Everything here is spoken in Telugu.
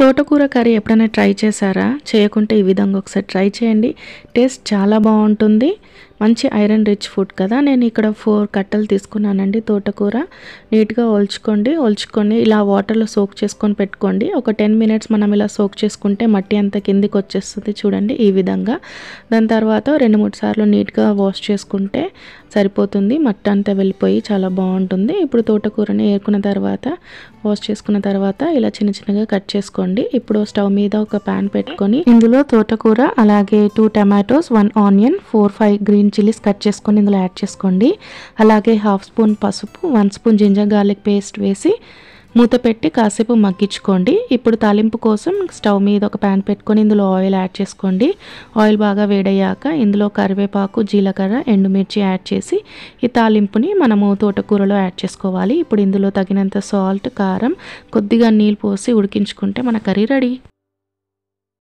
తోటకూర కర్రీ ఎప్పుడైనా ట్రై చేశారా? చేయకుంటే ఈ విధంగా ఒకసారి ట్రై చేయండి. టేస్ట్ చాలా బాగుంటుంది. మంచి ఐరన్ రిచ్ ఫుడ్ కదా. నేను ఇక్కడ ఫోర్ కట్టలు తీసుకున్నానండి తోటకూర. నీట్గా ఒల్చుకోండి. ఒల్చుకొని ఇలా వాటర్లో సోక్ చేసుకొని పెట్టుకోండి. ఒక టెన్ మినిట్స్ మనం ఇలా సోక్ చేసుకుంటే మట్టి అంతా కిందికి వచ్చేస్తుంది చూడండి ఈ విధంగా. దాని తర్వాత రెండు మూడు సార్లు నీట్గా వాష్ చేసుకుంటే సరిపోతుంది. మట్టి అంతా వెళ్ళిపోయి చాలా బాగుంటుంది. ఇప్పుడు తోటకూరని ఏరుకున్న తర్వాత వాష్ చేసుకున్న తర్వాత ఇలా చిన్న చిన్నగా కట్ చేసుకోండి. ఇప్పుడు స్టవ్ మీద ఒక ప్యాన్ పెట్టుకొని ఇందులో తోటకూర అలాగే two tomatoes one onion four five green chillies cut చేసుకొని ఇందులో యాడ్ చేసుకోండి. అలాగే హాఫ్ స్పూన్ పసుపు one spoon ginger garlic paste వేసి మూత పెట్టి కాసేపు మగ్గించుకోండి. ఇప్పుడు తాలింపు కోసం స్టవ్ మీద ఒక ప్యాన్ పెట్టుకొని ఇందులో ఆయిల్ యాడ్ చేసుకోండి. ఆయిల్ బాగా వేడయ్యాక ఇందులో కరివేపాకు జీలకర్ర ఎండుమిర్చి యాడ్ చేసి ఈ తాలింపుని మనము తోటకూరలో యాడ్ చేసుకోవాలి. ఇప్పుడు ఇందులో తగినంత సాల్ట్ కారం కొద్దిగా నీళ్ళు పోసి ఉడికించుకుంటే మన కర్రీ రెడీ.